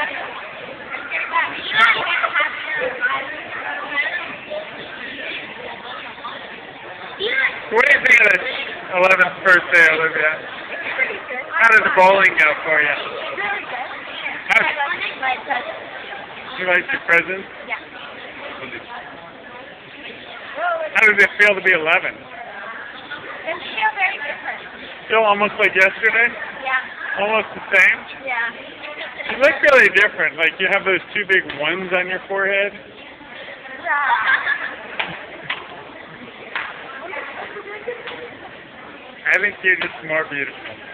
What do you think of this 11th birthday, Olivia? How did the bowling go for you? You like your presents? Yeah. How does it feel to be 11? It feel very different. Feel almost like yesterday? Yeah. Almost the same? Yeah. You look really different. Like you have those two big ones on your forehead. I think you're just more beautiful.